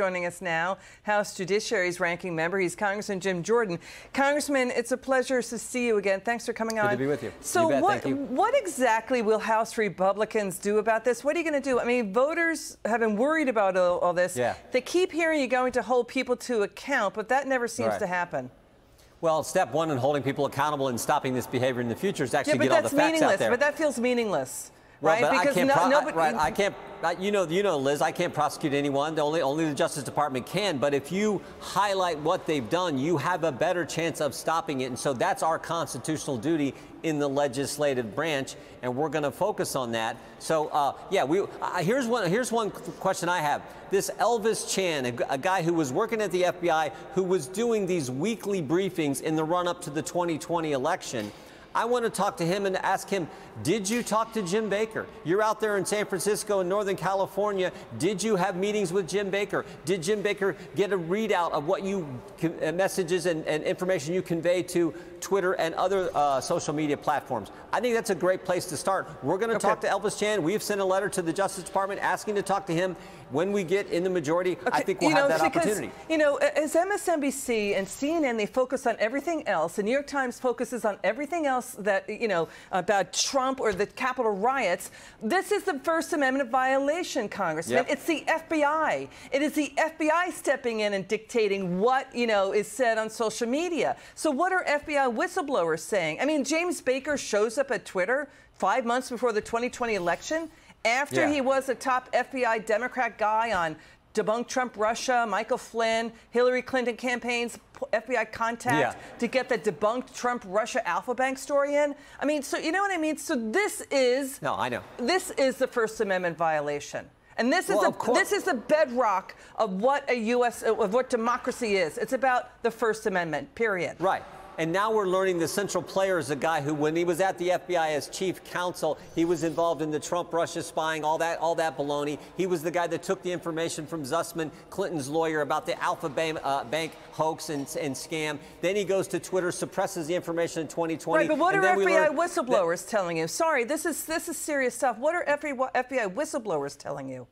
joining us now, House Judiciary's ranking member. He's Congressman Jim Jordan. Congressman, it's a pleasure to see you again. Thanks for coming on. Good to be with you. So, you what what exactly will House Republicans do about this? What are you going to do? I mean, voters have been worried about all, all this. Yeah. They keep hearing you're going to hold people to account, but that never seems Right. to happen. Well, step one in holding people accountable and stopping this behavior in the future is actually Yeah, get all the facts out there. But that feels meaningless, Well, right? but I because can't no, pro- I- nobody, right, I can't. You know, you know, Liz. I can't prosecute anyone. The only, only the Justice Department can. But if you highlight what they've done, you have a better chance of stopping it. And so that's our constitutional duty in the legislative branch, and we're going to focus on that. So, uh, yeah, we. Uh, here's one. Here's one question I have. This Elvis Chan, a guy who was working at the FBI, who was doing these weekly briefings in the run-up to the 2020 election. I want to talk to him and ask him, did you talk to Jim Baker? You're out there in San Francisco and Northern California. Did you have meetings with Jim Baker? Did Jim Baker get a readout of what you uh, messages and, and information you convey to Twitter and other uh, social media platforms? I think that's a great place to start. We're going to Okay. talk to Elvis Chan. We've sent a letter to the Justice Department asking to talk to him. When we get in the majority, I think we'll you have know, that because, opportunity. You know, as MSNBC and CNN, they focus on everything else. The New York Times focuses on everything else that, you know, about Trump or the Capitol riots. This is the First Amendment violation, Congressman. Yep. It's the FBI. It is the FBI stepping in and dictating what, you know, is said on social media. So what are FBI whistleblowers saying? I mean, James Baker shows up at Twitter five months before the 2020 election after Yeah. he was a top FBI Democrat guy on debunk Trump Russia, Michael Flynn, Hillary Clinton campaigns, FBI contact Yeah. to get the debunked Trump Russia Alfa Bank story in. I mean, so you know what I mean? So this is No, I know. this is the First Amendment violation. And this is Well, the of this is the bedrock of what a US of what democracy is. It's about the First Amendment, period. Right. And now we're learning the central player is a guy who, when he was at the FBI as chief counsel, he was involved in the Trump Russia spying, all that, all that baloney. He was the guy that took the information from Sussmann, Clinton's lawyer, about the Alfa Bank, uh, bank hoax and, and scam. Then he goes to Twitter, suppresses the information in 2020. Right, but what are FBI whistleblowers telling you? Sorry, this is this is serious stuff. What are FBI whistleblowers telling you?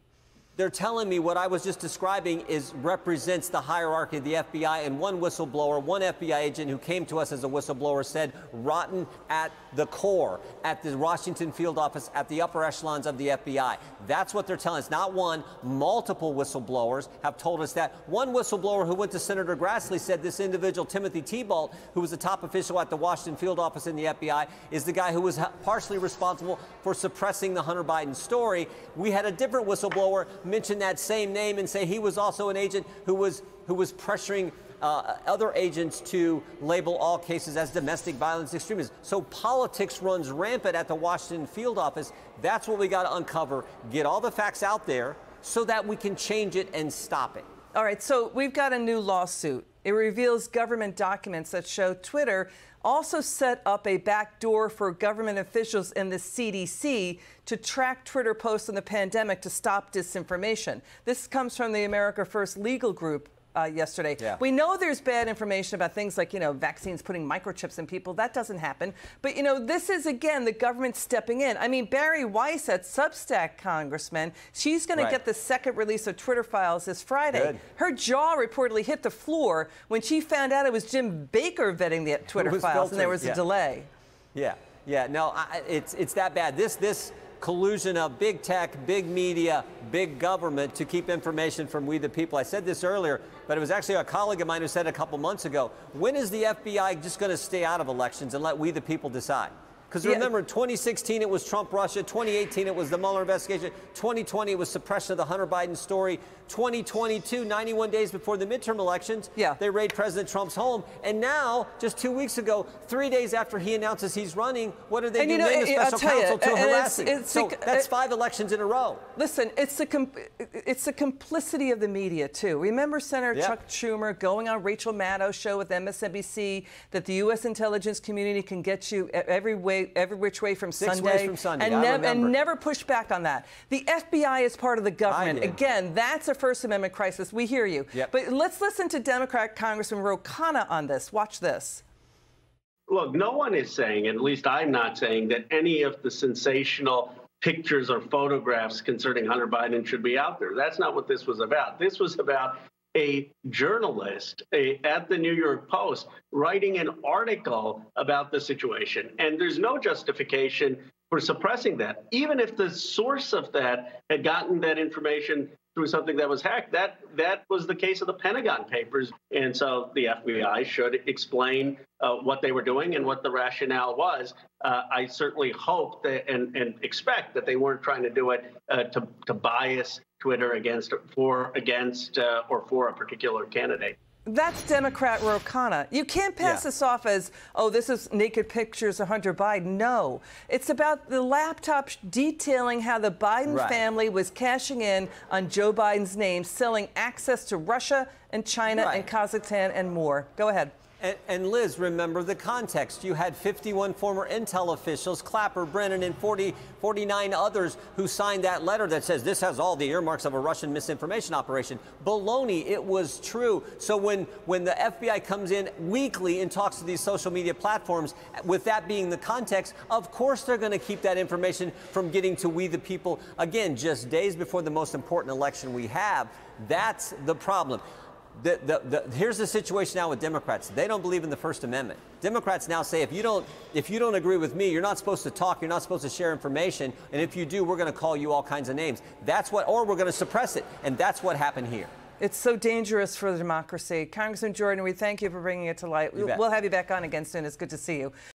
They're telling me what I was just describing is represents the hierarchy of the FBI. And one whistleblower, one FBI agent who came to us as a whistleblower said, rotten at the core, at the Washington field office, at the upper echelons of the FBI. That's what they're telling us. Not one, multiple whistleblowers have told us that. One whistleblower who went to Senator Grassley said this individual, Timothy Thibault, who was a top official at the Washington field office in the FBI, is the guy who was partially responsible for suppressing the Hunter Biden story. We had a different whistleblower mention that same name and say he was also an agent who was who was pressuring uh, other agents to label all cases as domestic violence extremism. So politics runs rampant at the Washington field office. That's what we got to uncover. Get all the facts out there so that we can change it and stop it. All right, so we've got a new lawsuit. It reveals government documents that show Twitter also set up a back door for government officials in the CDC to track Twitter posts in the pandemic to stop disinformation. This comes from the America First legal group. Uh, yesterday. Yeah. We know there's bad information about things like, you know, vaccines putting microchips in people. That doesn't happen. But, you know, this is, again, the government stepping in. I mean, Bari Weiss at Substack, Congressman, she's going Right. to get the second release of Twitter files this Friday. Good. Her jaw reportedly hit the floor when she found out it was Jim Baker vetting the Twitter files, and there was a delay. Yeah, yeah, no, I, it's it's that bad. This this collusion of big tech, big media, big government to keep information from we the people. I said this earlier, but it was actually a colleague of mine who said a couple months ago. When is the FBI just going to stay out of elections and let we the people decide? Because Yeah. remember, in 2016 it was Trump Russia, 2018 it was the Mueller investigation, 2020 it was suppression of the Hunter Biden story, 2022, 91 days before the midterm elections, Yeah. they raid President Trump's home, and now, just two weeks ago, three days after he announces he's running, what do they And do? you know, Name a I- I'll special tell you, counsel to and harass it's- him. it's So bec- that's five elections in a row. Listen, it's the it's the complicity of the media too. Remember Senator Yeah. Chuck Schumer going on Rachel Maddow's show with MSNBC that the U.S. intelligence community can get you every way, every which way from Six Sunday, ways from Sunday, and, I nev- and never push back on that. The FBI is part of the government. Again, that's a First Amendment crisis. We hear you. Yep. But let's listen to Democrat Congressman Ro Khanna on this. Watch this. Look, no one is saying, at least I'm not saying, that any of the sensational pictures or photographs concerning Hunter Biden should be out there. That's not what this was about. This was about a journalist a, at the New York Post writing an article about the situation. And there's no justification for suppressing that. Even if the source of that had gotten that information through something that was hacked, that that was the case of the Pentagon Papers. And so the FBI should explain uh, what they were doing and what the rationale was. Uh, I certainly hope that and, and expect that they weren't trying to do it uh, to, to bias Twitter against for against uh, or for a particular candidate. That's Democrat Ro Khanna. You can't pass yeah. this off as, oh, this is naked pictures of Hunter Biden. No. It's about the laptop detailing how the Biden right. family was cashing in on Joe Biden's name, selling access to Russia and China right. and Kazakhstan and more. Go ahead. And, and, Liz, remember the context. You had 51 former Intel officials, Clapper, Brennan, and 40, 49 others who signed that letter that says this has all the earmarks of a Russian misinformation operation. Baloney, it was true. So when, when the FBI comes in weekly and talks to these social media platforms, with that being the context, of course they're going to keep that information from getting to we the people, again, just days before the most important election we have. That's the problem. The, the, the, here's the situation now with Democrats. They don't believe in the First Amendment. Democrats now say if you don't if you don't agree with me, you're not supposed to talk. You're not supposed to share information. And if you do, we're going to call you all kinds of names. That's what, or we're going to suppress it. And that's what happened here. It's so dangerous for the democracy. Congressman Jordan, we thank you for bringing it to light. We'll have you back on again soon. It's good to see you.